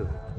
Ay,